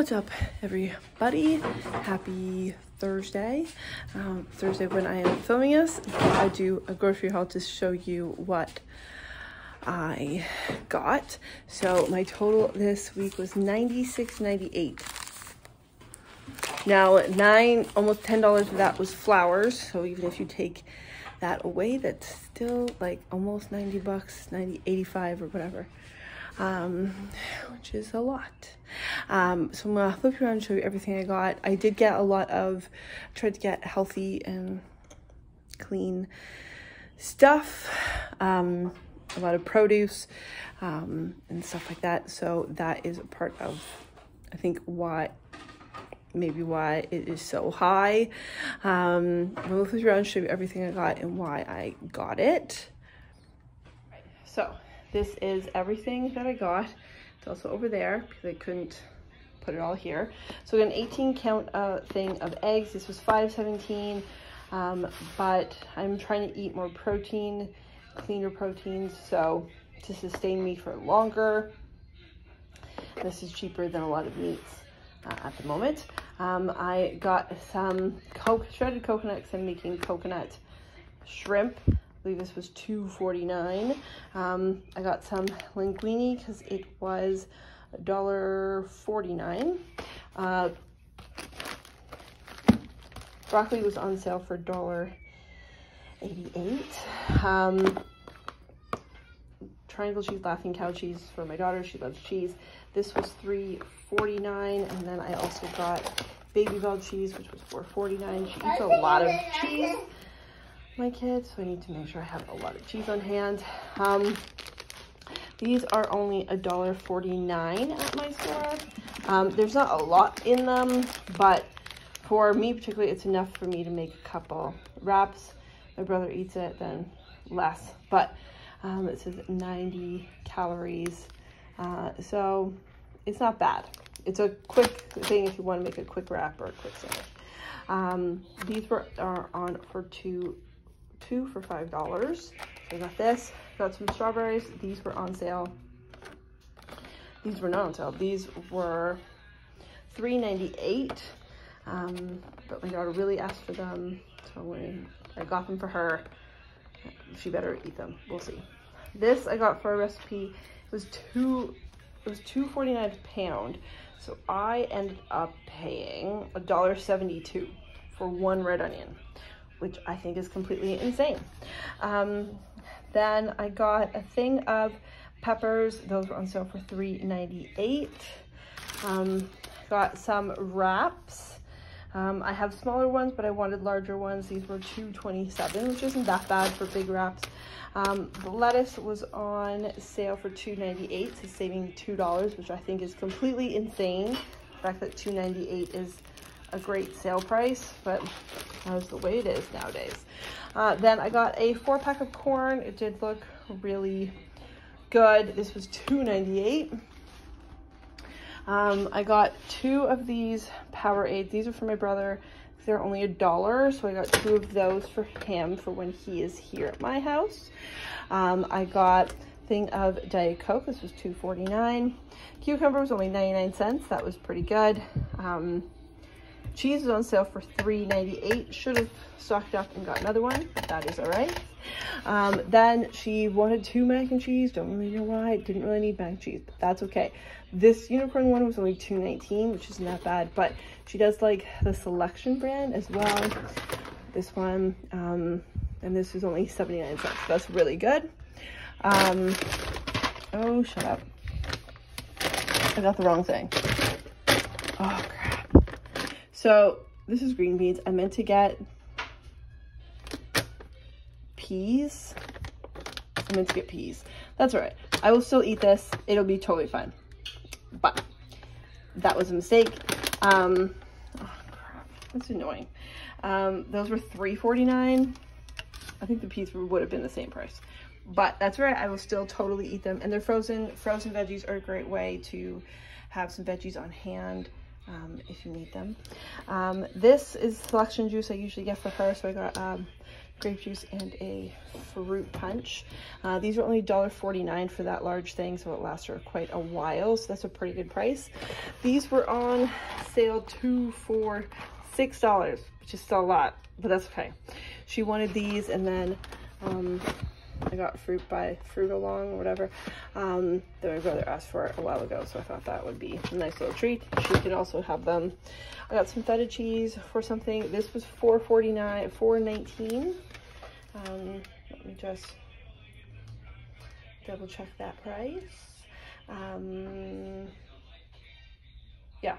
What's up, everybody? Happy Thursday. Um, Thursday when I am filming this, I do a grocery haul to show you what I got. So my total this week was $96.98. Now nine, almost $10 of that was flowers. So even if you take that away, that's still like almost 90 bucks, 90, 85 or whatever um, which is a lot. Um, so I'm gonna flip around and show you everything I got. I did get a lot of, tried to get healthy and clean stuff, um, a lot of produce um, and stuff like that. So that is a part of, I think, why maybe why it is so high. Um, I'm gonna flip around show you everything I got and why I got it. So this is everything that I got. It's also over there because I couldn't put it all here. So got an 18 count uh, thing of eggs. This was 517, um, but I'm trying to eat more protein, cleaner proteins, so to sustain me for longer. This is cheaper than a lot of meats uh, at the moment. Um, I got some co shredded coconuts. I'm making coconut shrimp I believe this was $2.49. Um, I got some linguine because it was $1.49. Uh, broccoli was on sale for $1.88. Um, triangle cheese, laughing cow cheese for my daughter. She loves cheese. This was $3.49. And then I also got Babybel cheese, which was $4.49. She eats a lot of cheese my kids, so I need to make sure I have a lot of cheese on hand. Um, these are only $1.49 at my store. Um, there's not a lot in them, but for me particularly, it's enough for me to make a couple wraps. My brother eats it, then less. But um, it says 90 calories. Uh, so it's not bad. It's a quick thing if you want to make a quick wrap or a quick sandwich. Um, these were are on for two two for five dollars. So I got this, got some strawberries. These were on sale. These were not on sale. These were $3.98. Um, but my daughter really asked for them, so I got them for her, she better eat them. We'll see. This I got for a recipe. It was two. It was two forty nine a pound. So I ended up paying a dollar seventy two for one red onion which I think is completely insane. Um, then I got a thing of peppers. Those were on sale for $3.98. Um, got some wraps. Um, I have smaller ones, but I wanted larger ones. These were $2.27, which isn't that bad for big wraps. Um, the lettuce was on sale for $2.98, so saving $2, which I think is completely insane. The fact that $2.98 is a great sale price, but that's the way it is nowadays. Uh, then I got a four pack of corn. It did look really good. This was $2.98. Um, I got two of these Powerade. These are for my brother. They're only a dollar, so I got two of those for him for when he is here at my house. Um, I got thing of Diet Coke. This was $2.49. Cucumber was only 99 cents. That was pretty good. Um, Cheese is on sale for $3.98. Should have stocked up and got another one. but That is all right. Um, then she wanted two mac and cheese. Don't really know why. Didn't really need mac and cheese, but that's okay. This unicorn one was only $2.19, which isn't that bad, but she does like the selection brand as well. This one, um, and this is only 79 cents. That's really good. Um, oh, shut up. I got the wrong thing. Oh, crap. So this is green beans. I meant to get peas. I meant to get peas. That's all right. I will still eat this. It'll be totally fine. But that was a mistake. Um, oh that's annoying. Um, those were $3.49. I think the peas would have been the same price. But that's right, I will still totally eat them. And they're frozen. Frozen veggies are a great way to have some veggies on hand um, if you need them. Um, this is selection juice I usually get for her, so I got um, grape juice and a fruit punch. Uh, these are only $1.49 for that large thing, so it lasts her quite a while, so that's a pretty good price. These were on sale two for $6, which is still a lot, but that's okay. She wanted these, and then um, I got fruit by Fruit Along or whatever um, that my brother asked for a while ago. So I thought that would be a nice little treat. She can also have them. I got some feta cheese for something. This was $4.49, $4.19. Um, let me just double check that price. Um, yeah.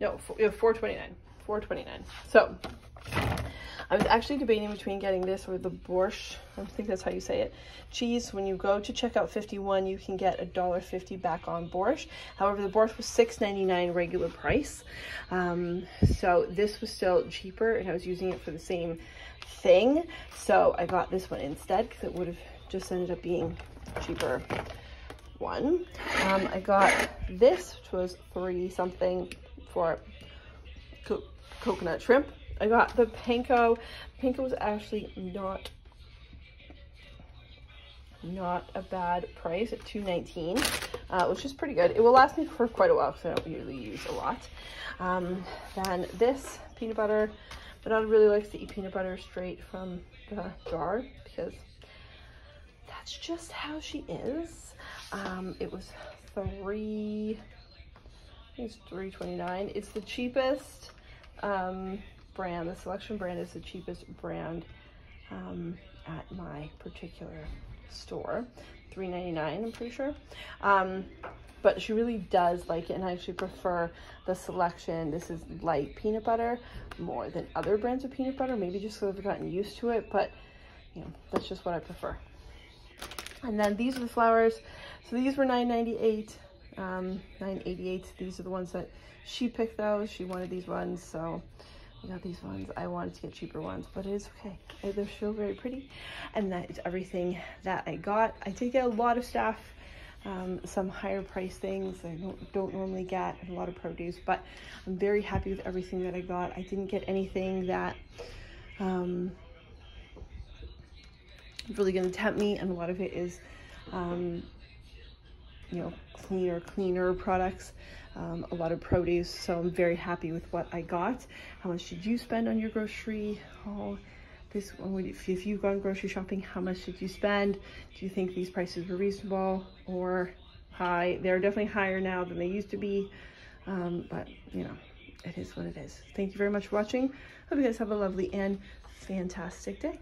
No, 429. 429 So I was actually debating between getting this or the Boursin. I think that's how you say it. Cheese. When you go to checkout 51, you can get a dollar fifty back on Boursin. However, the Boursin was $6.99 regular price. Um, so this was still cheaper, and I was using it for the same thing. So I got this one instead because it would have just ended up being cheaper one. Um, I got this, which was three something for coconut shrimp. I got the panko. Panko was actually not not a bad price at 2.19, uh, which is pretty good. It will last me for quite a while because I don't usually use a lot. Um, then this peanut butter, but I really likes to eat peanut butter straight from the jar because that's just how she is. Um, it was three, it's 3.29. It's the cheapest um, brand. The Selection brand is the cheapest brand um, at my particular store. $3.99, I'm pretty sure. Um, but she really does like it, and I actually prefer the Selection. This is light peanut butter more than other brands of peanut butter, maybe just because I've gotten used to it, but you know, that's just what I prefer. And then these are the flowers. So these were $9.98, um, $9.88. These are the ones that she picked those. She wanted these ones, so we got these ones. I wanted to get cheaper ones, but it is okay. They're still very pretty. And that is everything that I got. I did get a lot of stuff, um, some higher price things I don't, don't normally get, a lot of produce, but I'm very happy with everything that I got. I didn't get anything that um, really going to tempt me, and a lot of it is, um, you know, cleaner, cleaner products um, a lot of produce. So I'm very happy with what I got. How much did you spend on your grocery haul? This one, if you've gone grocery shopping, how much did you spend? Do you think these prices were reasonable or high? They're definitely higher now than they used to be, um, but you know, it is what it is. Thank you very much for watching. Hope you guys have a lovely and fantastic day.